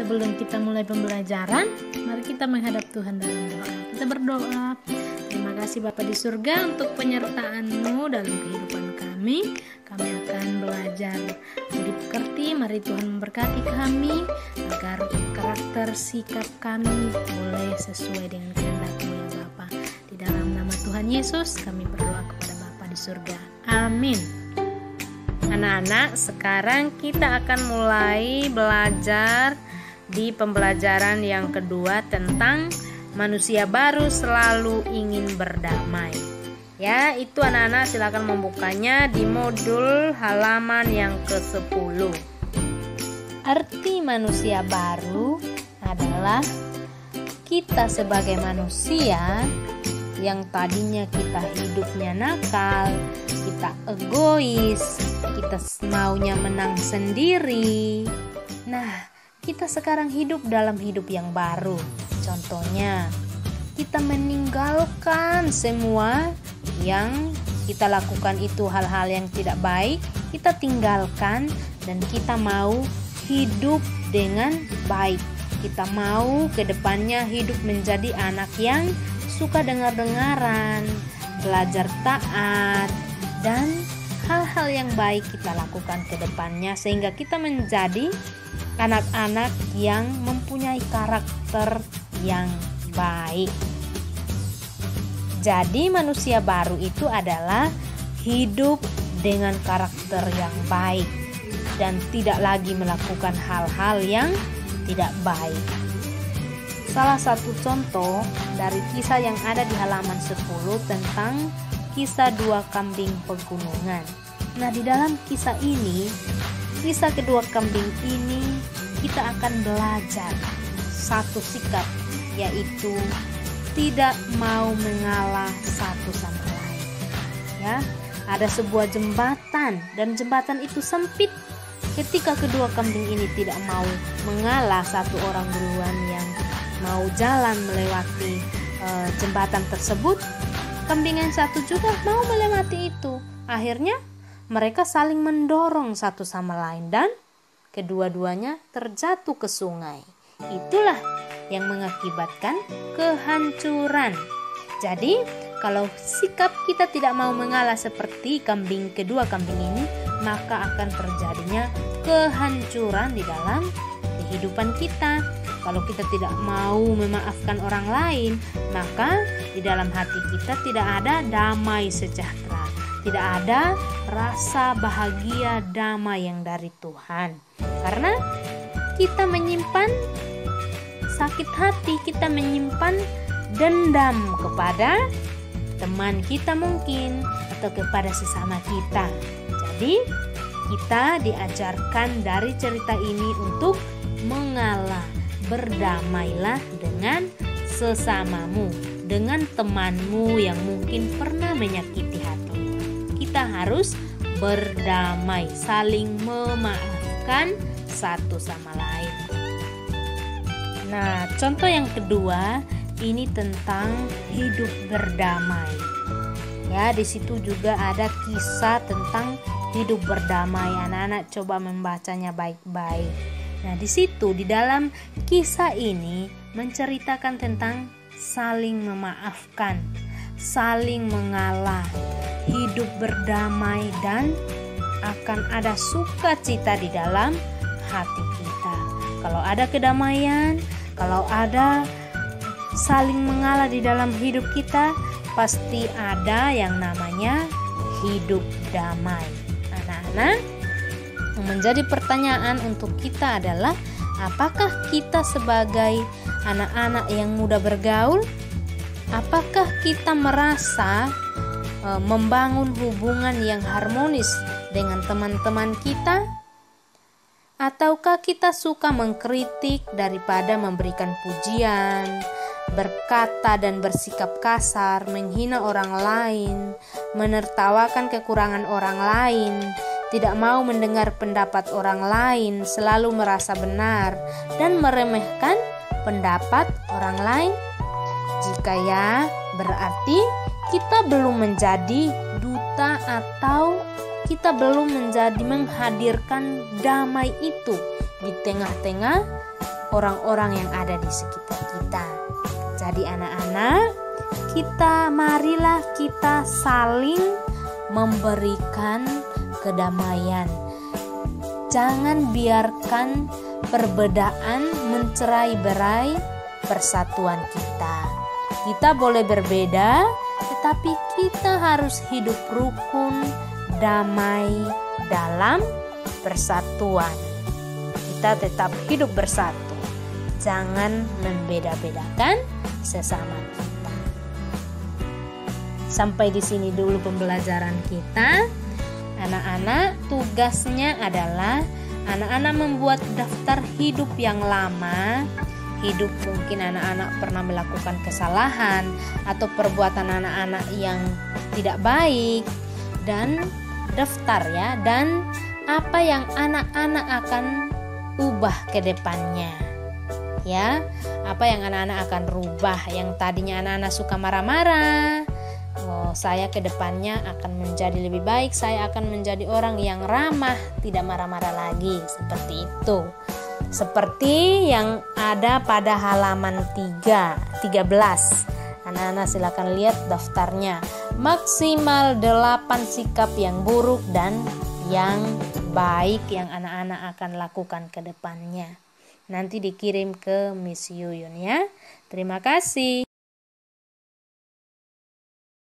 Sebelum kita mulai pembelajaran, mari kita menghadap Tuhan dalam doa. Kita berdoa. Terima kasih Bapa di surga untuk penyertaan-Mu dalam kehidupan kami. Kami akan belajar dipekerti. Mari Tuhan memberkati kami agar karakter sikap kami boleh sesuai dengan kehendak-Mu ya Bapa. Di dalam nama Tuhan Yesus kami berdoa kepada Bapa di surga. Amin. Anak-anak, sekarang kita akan mulai belajar di pembelajaran yang kedua tentang manusia baru selalu ingin berdamai. Ya, itu anak-anak silakan membukanya di modul halaman yang ke-10. Arti manusia baru adalah kita sebagai manusia yang tadinya kita hidupnya nakal, kita egois, kita maunya menang sendiri. Nah, kita sekarang hidup dalam hidup yang baru. Contohnya, kita meninggalkan semua yang kita lakukan itu hal-hal yang tidak baik, kita tinggalkan dan kita mau hidup dengan baik. Kita mau ke depannya hidup menjadi anak yang suka dengar-dengaran, belajar taat, dan hal-hal yang baik kita lakukan ke depannya sehingga kita menjadi anak-anak yang mempunyai karakter yang baik. Jadi manusia baru itu adalah hidup dengan karakter yang baik dan tidak lagi melakukan hal-hal yang tidak baik. Salah satu contoh dari kisah yang ada di halaman 10 tentang kisah dua kambing pegunungan. Nah, di dalam kisah ini, kisah kedua kambing ini kita akan belajar satu sikap yaitu tidak mau mengalah satu sama lain. Ya, ada sebuah jembatan dan jembatan itu sempit. Ketika kedua kambing ini tidak mau mengalah satu orang duluan yang mau jalan melewati e, jembatan tersebut, kambing yang satu juga mau melewati itu. Akhirnya mereka saling mendorong satu sama lain dan kedua-duanya terjatuh ke sungai. Itulah yang mengakibatkan kehancuran. Jadi, kalau sikap kita tidak mau mengalah seperti kambing kedua kambing ini, maka akan terjadinya kehancuran di dalam kehidupan kita. Kalau kita tidak mau memaafkan orang lain, maka di dalam hati kita tidak ada damai sejahtera, tidak ada rasa bahagia damai yang dari Tuhan, karena kita menyimpan sakit hati, kita menyimpan dendam kepada teman kita mungkin atau kepada sesama kita. Jadi, kita diajarkan dari cerita ini untuk mengalah, berdamailah dengan sesamamu, dengan temanmu yang mungkin pernah menyakiti. Kita harus berdamai, saling memaafkan satu sama lain. Nah, contoh yang kedua ini tentang hidup berdamai. Ya, di situ juga ada kisah tentang hidup berdamai. Anak-anak coba membacanya baik-baik. Nah, di situ di dalam kisah ini menceritakan tentang saling memaafkan, saling mengalah, hidup berdamai dan akan ada sukacita di dalam hati kita. Kalau ada kedamaian, kalau ada saling mengalah di dalam hidup kita, pasti ada yang namanya hidup damai. Anak-anak, menjadi pertanyaan untuk kita adalah apakah kita sebagai anak-anak yang muda bergaul, apakah kita merasa membangun hubungan yang harmonis dengan teman-teman kita? Ataukah kita suka mengkritik daripada memberikan pujian, berkata dan bersikap kasar, menghina orang lain, menertawakan kekurangan orang lain, tidak mau mendengar pendapat orang lain, selalu merasa benar, dan meremehkan pendapat orang lain? Jika ya, berarti kita belum menjadi duta atau kita belum menjadi menghadirkan damai itu di tengah-tengah orang-orang yang ada di sekitar kita. Jadi anak-anak, kita marilah kita saling memberikan kedamaian. Jangan biarkan perbedaan mencerai-berai persatuan kita. Kita boleh berbeda, tetapi kita harus hidup rukun, damai dalam persatuan. Kita tetap hidup bersatu. Jangan membeda-bedakan sesama kita. Sampai di sini dulu pembelajaran kita. Anak-anak, tugasnya adalah anak-anak membuat daftar hidup yang lama hidup mungkin anak-anak pernah melakukan kesalahan atau perbuatan anak-anak yang tidak baik dan daftar ya dan apa yang anak-anak akan ubah ke depannya ya. Apa yang anak-anak akan rubah yang tadinya anak-anak suka marah-marah oh, saya ke depannya akan menjadi lebih baik saya akan menjadi orang yang ramah tidak marah-marah lagi seperti itu seperti yang ada pada halaman 3 13 anak-anak silakan lihat daftarnya. Maksimal 8 sikap yang buruk dan yang baik yang anak-anak akan lakukan ke depannya. Nanti dikirim ke Miss Yuyun ya. Terima kasih